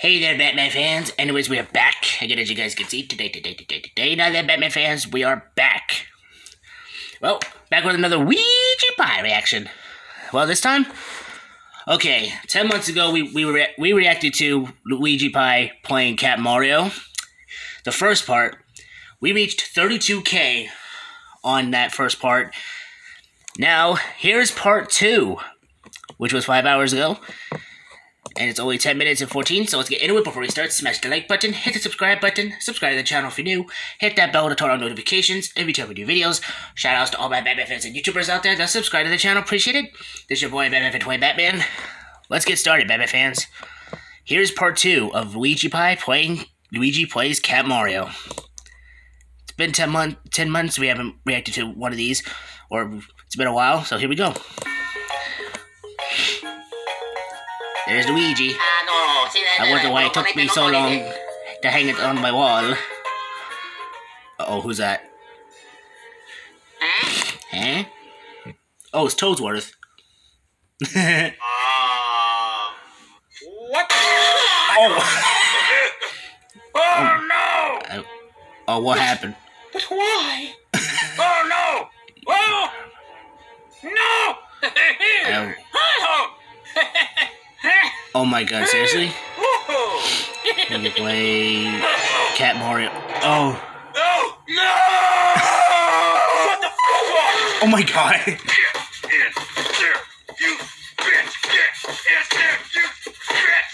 Hey there, Batman fans. Anyways, we are back. Again, as you guys can see, today, today, today, today, now that Batman fans, we are back. Well, back with another Luigi Pie reaction. Well, this time, okay, 10 months ago, we, we, re- we reacted to Luigi Pie playing Cat Mario. The first part, we reached 32k on that first part. Now, here's part two, which was five hours ago. And it's only 10 minutes and 14, so let's get into it. Before we start, smash the like button, hit the subscribe button, subscribe to the channel if you're new, hit that bell to turn on notifications every time we do videos. Shout outs to all my Batman fans and YouTubers out there that subscribe to the channel, appreciate it. This is your boy, Batman Fan 20 Batman. Let's get started, Batman fans. Here's part two of Luigi Pie playing Luigi Plays Cat Mario. It's been 10, month, 10 months we haven't reacted to one of these, or it's been a while, so here we go. There's Luigi. I wonder why it took me so long to hang it on my wall. Uh-oh, who's that? Huh? Oh, it's Toadsworth. Uh, what? oh, Oh no! Uh, oh, what happened? But why? oh no! Oh no! Oh. My god, seriously? You can play Cat Mario. Oh, No! No! What the fuck? oh my god. Get in there, you bitch! Get in there, you bitch!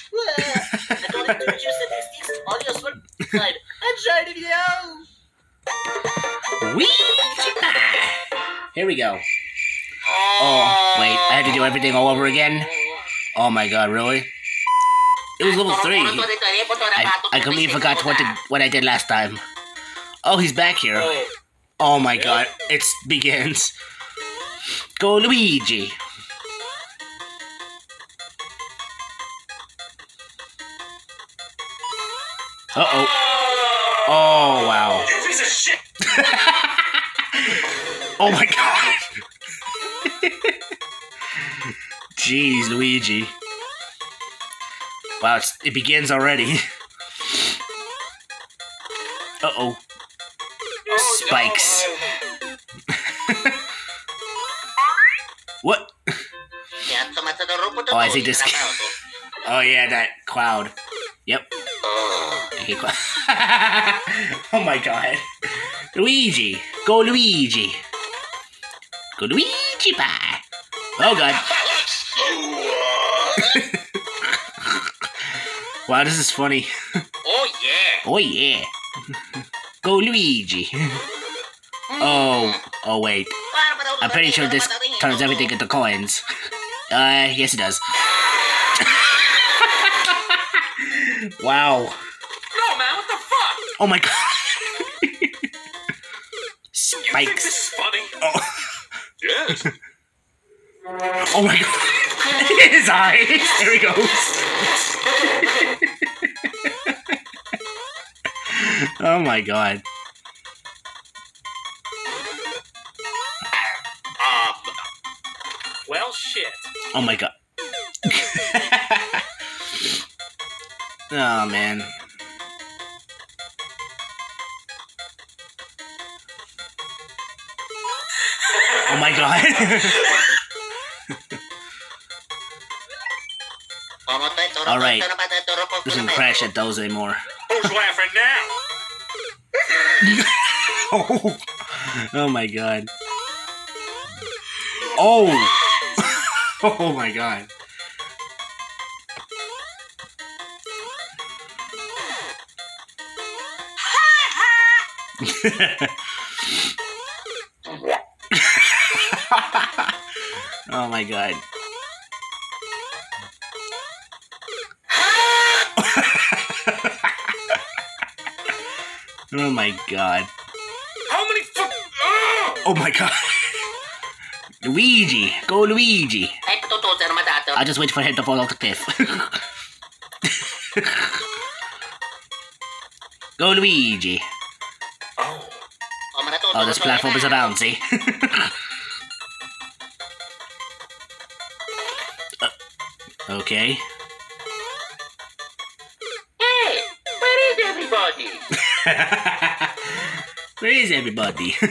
I'm going to introduce the distinct audio sword side. Enjoy the video! Luigi Pie. Here we go. Oh, wait, I had to do everything all over again? Oh my god, really? It was level 3. I, I completely forgot what, what I did last time. Oh, he's back here. Oh. Oh my god, it begins. Go Luigi. Uh oh. Oh wow. You piece of shit! Oh my god. Jeez, Luigi. Wow, it begins already. Uh oh. Spikes. What? Oh, I think this- Oh yeah, that cloud. Yep. Cloud. oh my god. Luigi. Go Luigi. Go Luigi pie. Oh god. Wow, this is funny. Oh yeah! Oh yeah. Go Luigi. Oh, oh wait. I'm pretty sure this turns everything into coins. Uh, yes it does. wow. No man, what the fuck? Oh my god. You think this Spikes. is funny? Oh, Yes. oh my god. His eyes. There he goes. oh my god. Um. Well, shit. Oh my god. oh man. Oh my god. Alright. Doesn't crash at those anymore. Who's laughing now? Oh. oh my god. Oh. oh my god. oh my god. Oh my god. How many fuck? Oh my god. Luigi. Go Luigi. I'll just wait for him to fall off the cliff. Go Luigi. Oh. Oh, this platform is a bouncy. Uh, okay. Where is everybody?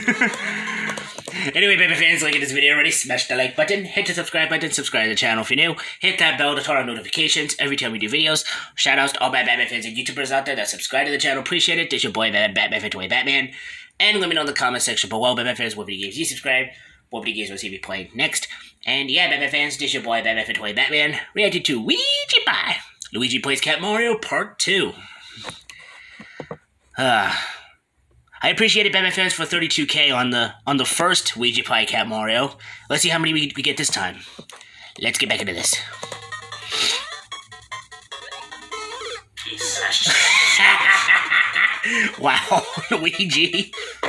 anyway, baby fans, like this video already, smash the like button, hit the subscribe button, subscribe to the channel if you're new, hit that bell to turn on notifications every time we do videos. Shout outs to all my Batman fans and YouTubers out there that subscribe to the channel, appreciate it. This your boy, Batman, Batman, Batman. And let me know in the comment section below, Batman fans, what video games you subscribe, what video games will see me play next. And yeah, Batman fans, this your boy, Batman, Batman, Batman, reacted to Luigi Pie. Luigi Plays Cat Mario Part 2. Uh, I appreciate it, Batman fans, for 32k on the on the first Luigi Pie Cat Mario. Let's see how many we, we get this time. Let's get back into this. Wow, Luigi.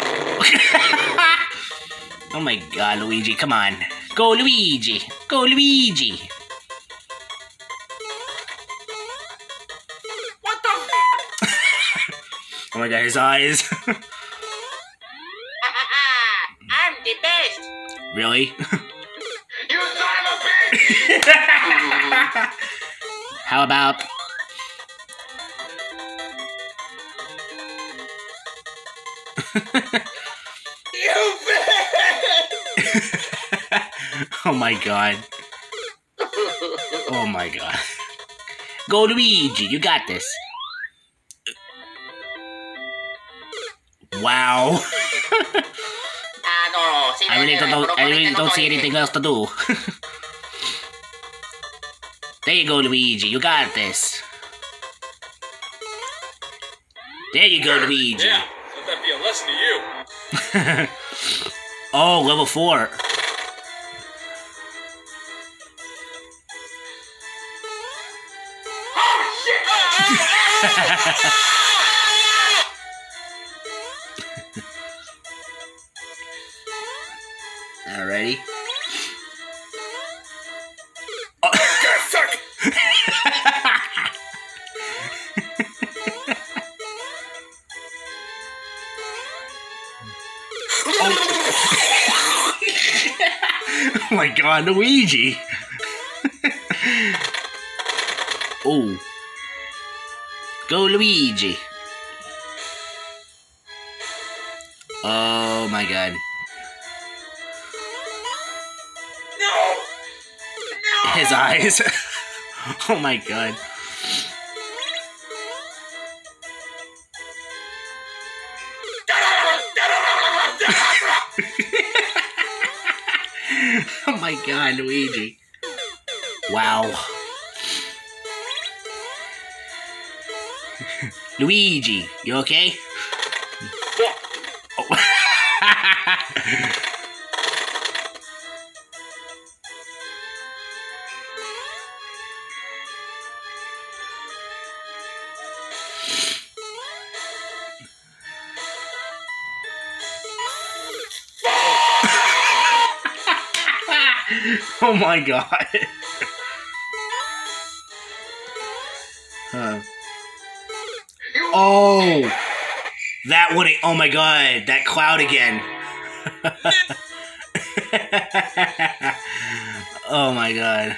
oh my god, Luigi, come on. Go, Luigi. Go, Luigi. Oh my his eyes. I'm the best. really? You son of a bitch! How about. You oh bitch! oh my god. Oh my god. Go, Luigi, you got this. Wow. Ah, no, no. I really don't, I really don't see anything else to do. there you go, Luigi. You got this. There you go, Luigi. Yeah, let that be a lesson to you. oh, level four. Oh, shit! Oh. oh my god, Luigi. oh. Go, Luigi. Oh my god. No! No! His eyes. oh my god. My god, Luigi. Wow. Luigi, you okay? Oh. oh my god. Huh. Oh, that would. Oh my god, that cloud again. oh my god.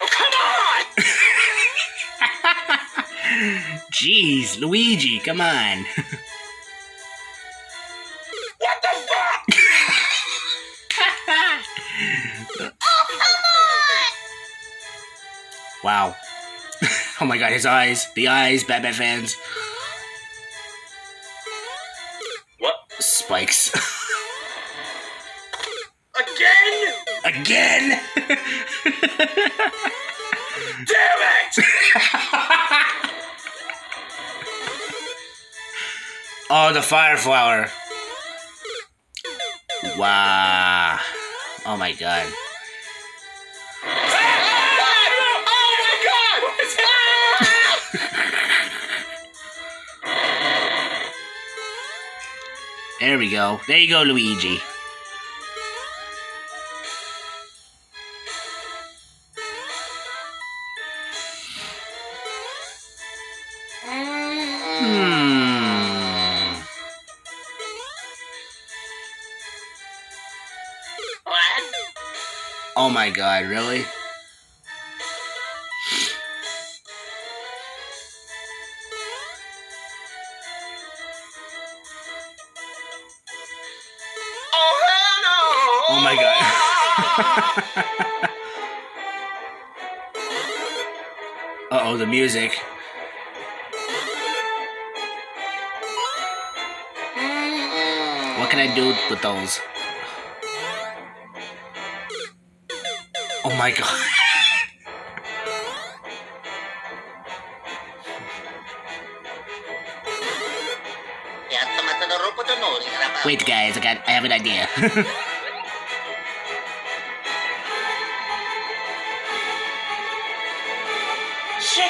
Oh, come on! Jeez, Luigi, come on. my god, his eyes. The eyes, Batman fans. What? Spikes. Again? Again? Damn it! oh, the fire flower. Wow. Oh my god. There we go. There you go, Luigi. Hmm. What? Oh my god, really? Uh oh, the music. What can I do with those? Oh my god. Wait, guys, I got. I have an idea.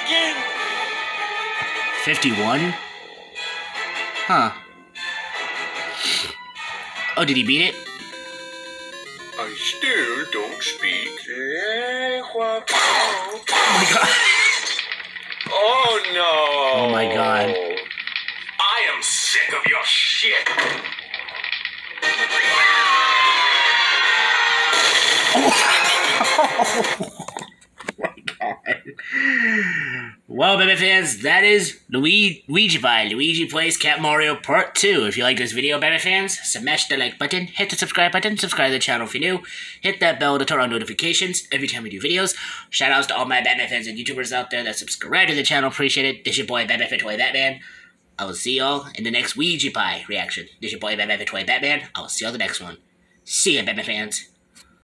Chicken! Fifty-one. Huh. Oh, did he beat it? I still don't speak. Oh my god. Oh no! Oh my God. I am sick of your shit! Well, Baby fans, that is Luigi, Luigi by Luigi Plays Cat Mario Part 2. If you like this video, Baby fans, smash the like button, hit the subscribe button, subscribe to the channel if you're new, hit that bell to turn on notifications every time we do videos. Shout outs to all my Batman fans and YouTubers out there that subscribe to the channel, appreciate it. This your boy, Batman Fit Toy Batman. I will see y'all in the next Luigi Pie reaction. This your boy, Batman Fit Toy Batman. I will see y'all the next one. See ya, Batman fans.